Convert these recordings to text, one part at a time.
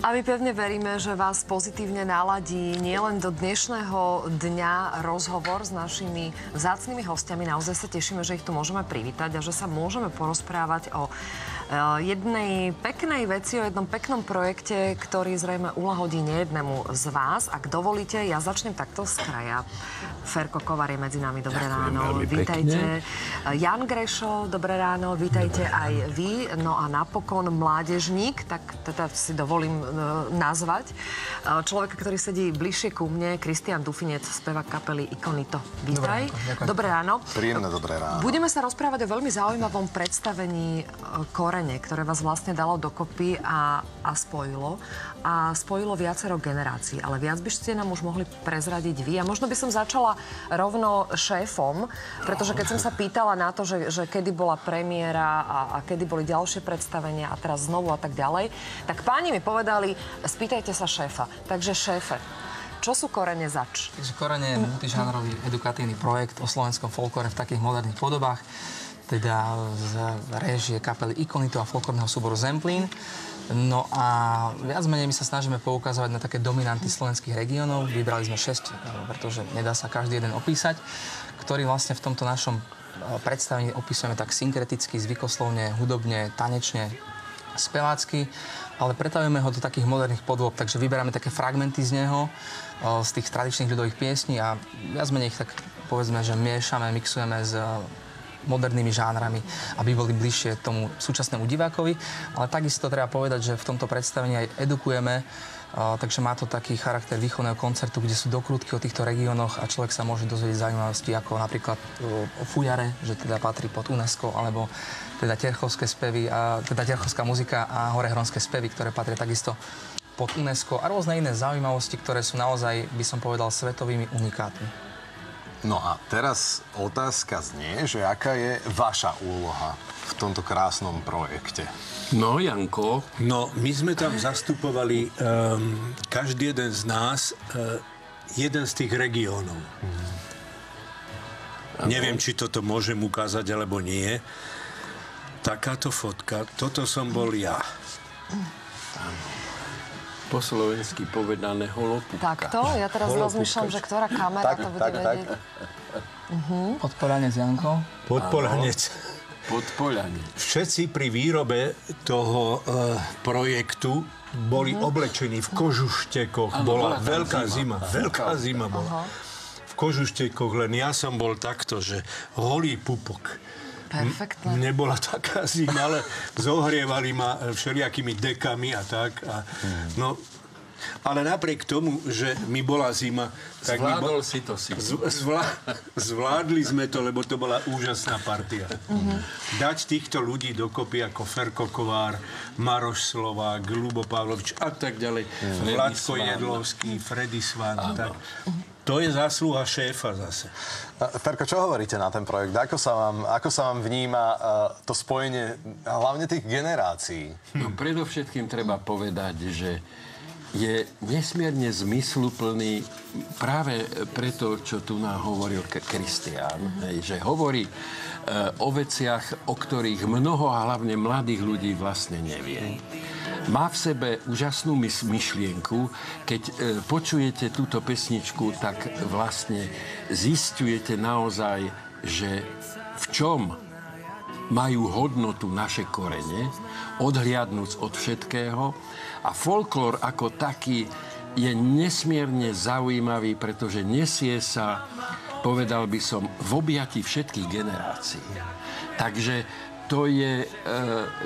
A my pevne veríme, že vás pozitívne naladí nielen do dnešného dňa rozhovor s našimi vzácnými hostiami. Naozaj sa tešíme, že ich tu môžeme privítať a že sa môžeme porozprávať o jednej peknej veci, o jednom peknom projekte, ktorý zrejme ulahodí nejednému z vás. Ak dovolíte, ja začnem takto z kraja. Ferko Kovar je medzi nami. Dobré Ďakujem ráno. Vítajte. pekne. Jan Grešo, dobré ráno. Vítajte aj vy. No a napokon mládežník, tak teda si dovolím e, nazvať. Človeka, ktorý sedí bližšie ku mne, Kristian Dufinec, spevák kapely Ikonito. Vítaj. Dobré ráno. Príjemné dobré ráno. Budeme sa rozprávať o veľmi zaujímavom predstavení e, Korene, ktoré vás vlastne dalo dokopy a, a spojilo. A spojilo viacero generácií. Ale viac by ste nám už mohli prezradiť vy. A možno by som začala rovno šéfom, pretože keď som sa pýtala na to, že, že kedy bola premiéra a, a kedy boli ďalšie predstavenia a teraz znovu a tak ďalej, tak páni mi povedali, spýtajte sa šéfa. Takže šéfe, čo sú korene zač? Takže Korene je multižánrový edukatívny projekt o slovenskom folklore v takých moderných podobách, teda z réžie kapely Ikonito a folklórneho súboru Zemplín. No a viac menej my sa snažíme poukazovať na také dominanty slovenských regiónov. Vybrali sme 6, pretože nedá sa každý jeden opísať, ktorý vlastne v tomto našom eh, predstavení opisujeme tak synkreticky, zvykoslovne, hudobne, tanečne, spevácky, ale pretavujeme ho do takých moderných podôb, takže vyberáme také fragmenty z neho, o, z tých tradičných ľudových piesní a viac menej ich tak povedzme, že miešame, mixujeme s e, modernými žánrami, aby boli bližšie tomu súčasnému divákovi. Ale takisto treba povedať, že v tomto predstavení aj edukujeme, takže má to taký charakter výchovného koncertu, kde sú dokrutky o týchto regiónoch a človek sa môže dozvedieť zaujímavosti ako napríklad o fujare, že teda patrí pod UNESCO, alebo teda terchovské spevy, a, teda terchovská muzika a horehronské spevy, ktoré patria takisto pod UNESCO a rôzne iné zaujímavosti, ktoré sú naozaj, by som povedal, svetovými unikátmi. No a teraz otázka znie, že aká je vaša úloha v tomto krásnom projekte? No, Janko, No, my sme tam zastupovali um, každý jeden z nás uh, jeden z tých regiónov. Neviem, či toto môžem ukázať, alebo nie. Takáto fotka, toto som bol ja. Po slovensky povedané holopúka. Takto? Ja teraz rozmýšľam, že ktorá kamera to bude vedieť. Podporanie s Jankou. Podpolanec. Podpoľanie. Všetci pri výrobe toho uh, projektu boli oblečení v kožuštekoch. Áno, bola, bola veľká zima. zima. Veľká zima bola. V kožuštekoch, len ja som bol takto, že holý pupok. Perfektné. Nebola taká zima, ale zohrievali ma všelijakými dekami a tak. A, no, ale napriek tomu, že mi bola zima, tak mi Zvládol bo- si to si. Zvlá- zvládli sme to, lebo to bola úžasná partia. Dať týchto ľudí dokopy ako Ferko Kovár, Maroš Slovák, Lubo Pavlovič a tak ďalej. Vladko Svan. Jedlovský, Freddy Svan. Tak. To je zásluha šéfa zase. Ferko, čo hovoríte na ten projekt? Ako sa vám, ako sa vám vníma uh, to spojenie hlavne tých generácií? No, predovšetkým treba povedať, že je nesmierne zmysluplný práve preto, čo tu nám hovoril Kristián. Hej, že hovorí e, o veciach, o ktorých mnoho a hlavne mladých ľudí vlastne nevie. Má v sebe úžasnú mys- myšlienku. Keď e, počujete túto pesničku, tak vlastne zistujete naozaj, že v čom majú hodnotu naše korene, odhliadnúc od všetkého. A folklór ako taký je nesmierne zaujímavý, pretože nesie sa, povedal by som, v objati všetkých generácií. Takže to je, e,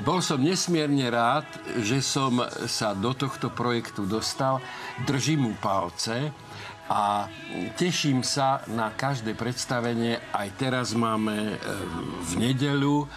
bol som nesmierne rád, že som sa do tohto projektu dostal. Držím mu palce a teším sa na každé predstavenie. Aj teraz máme e, v nedeľu,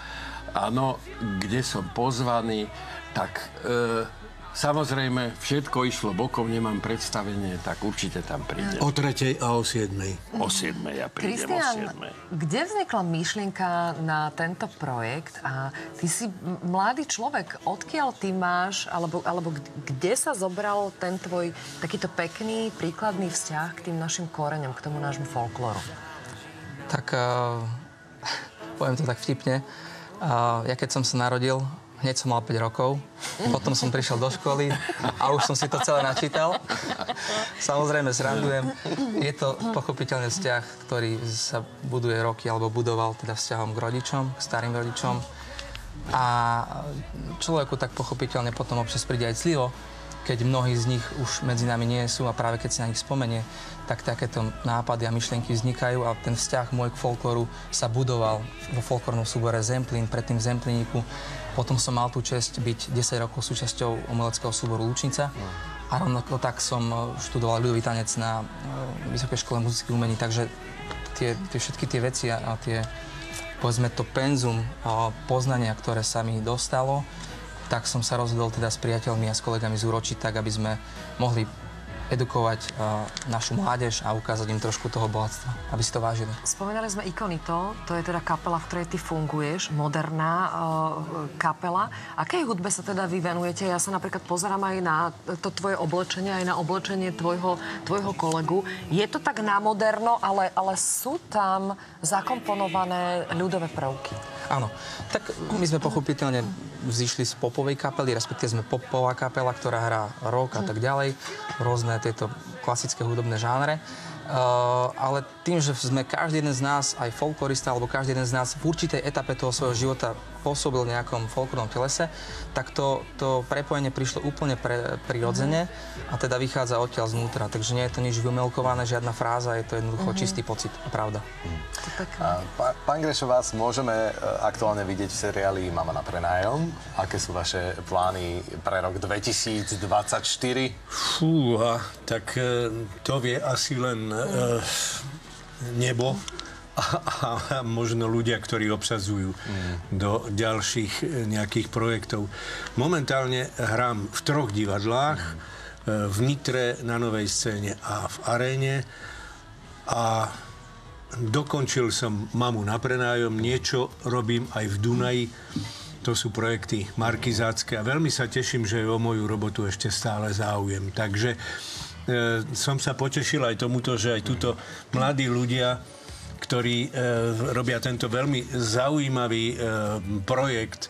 áno, kde som pozvaný, tak e, samozrejme všetko išlo bokom, nemám predstavenie, tak určite tam prídem. O tretej a o siedmej. O 7. ja prídem o Kristian, 7. kde vznikla myšlienka na tento projekt a ty si mladý človek, odkiaľ ty máš, alebo, alebo kde- kde sa zobral ten tvoj takýto pekný, príkladný vzťah k tým našim koreňom, k tomu nášmu folklóru? Tak uh, poviem to tak vtipne. Uh, ja keď som sa narodil hneď som mal 5 rokov, potom som prišiel do školy a už som si to celé načítal. Samozrejme, srandujem. Je to pochopiteľne vzťah, ktorý sa buduje roky, alebo budoval teda vzťahom k rodičom, k starým rodičom. A človeku tak pochopiteľne potom občas príde aj clivo, keď mnohí z nich už medzi nami nie sú a práve keď si na nich spomenie, tak takéto nápady a myšlienky vznikajú a ten vzťah môj k folkloru sa budoval vo folklornom súbore Zemplín, predtým Zemplíniku. Potom som mal tú čest byť 10 rokov súčasťou umeleckého súboru Lučnica. A rovnako tak som e, študoval ľudový tanec na e, Vysokej škole muzických umení, takže tie, tie všetky tie veci a, a tie, povedzme to penzum poznania, ktoré sa mi dostalo, tak som sa rozhodol teda s priateľmi a s kolegami zúročiť tak, aby sme mohli edukovať uh, našu mládež a ukázať im trošku toho bohatstva, aby si to vážili. Spomínali sme Ikonito, to je teda kapela, v ktorej ty funguješ, moderná uh, kapela. Akej hudbe sa teda vy venujete? Ja sa napríklad pozerám aj na to tvoje oblečenie, aj na oblečenie tvojho, tvojho kolegu. Je to tak namoderno, ale, ale sú tam zakomponované ľudové prvky. Áno, tak my sme pochopiteľne vzýšli z popovej kapely, respektíve sme popová kapela, ktorá hrá rock a tak ďalej, rôzne tieto klasické hudobné žánre. Uh, ale tým, že sme každý jeden z nás, aj folklorista, alebo každý jeden z nás v určitej etape toho svojho života pôsobil v nejakom folklornom telese, tak to, to prepojenie prišlo úplne pre, prirodzene a teda vychádza odtiaľ znútra. Takže nie je to nič vymelkované, žiadna fráza, je to jednoducho mm-hmm. čistý pocit a pravda. Mm. A, pán Grešo, vás môžeme e, aktuálne vidieť v seriáli Mama na prenájom. Aké sú vaše plány pre rok 2024? Fúha, tak e, to vie asi len uh, nebo a, a možno ľudia, ktorí obsadzujú mm. do ďalších e, nejakých projektov. Momentálne hrám v troch divadlách, mm. v Nitre, na Novej scéne a v Aréne a dokončil som Mamu na prenájom, niečo robím aj v Dunaji, to sú projekty markizácké a veľmi sa teším, že o moju robotu ešte stále záujem. Takže E, som sa potešil aj tomuto, že aj túto mladí ľudia, ktorí e, robia tento veľmi zaujímavý e, projekt,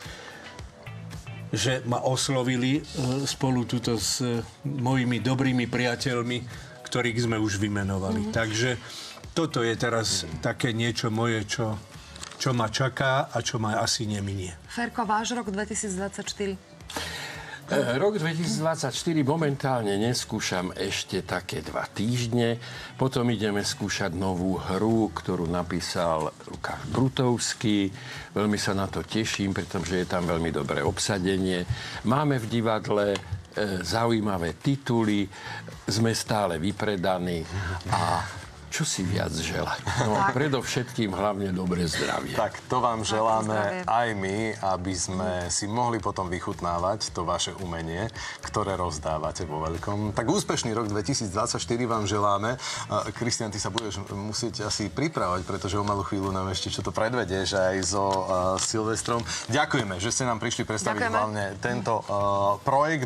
že ma oslovili spolu tuto s mojimi dobrými priateľmi, ktorých sme už vymenovali. Mm. Takže toto je teraz také niečo moje, čo, čo ma čaká a čo ma asi neminie. Ferko, váš rok 2024? Eh, rok 2024 momentálne neskúšam ešte také dva týždne. Potom ideme skúšať novú hru, ktorú napísal Lukáš Brutovský. Veľmi sa na to teším, pretože je tam veľmi dobré obsadenie. Máme v divadle eh, zaujímavé tituly, sme stále vypredaní a čo si viac želať? No, predovšetkým hlavne dobre zdravie. Tak to vám želáme aj my, aby sme si mohli potom vychutnávať to vaše umenie, ktoré rozdávate vo veľkom. Tak úspešný rok 2024 vám želáme. Kristian, ty sa budeš musieť asi pripravať, pretože o malú chvíľu nám ešte čo to predvedieš aj so uh, Silvestrom. Ďakujeme, že ste nám prišli predstaviť Ďakujeme. hlavne tento uh, projekt.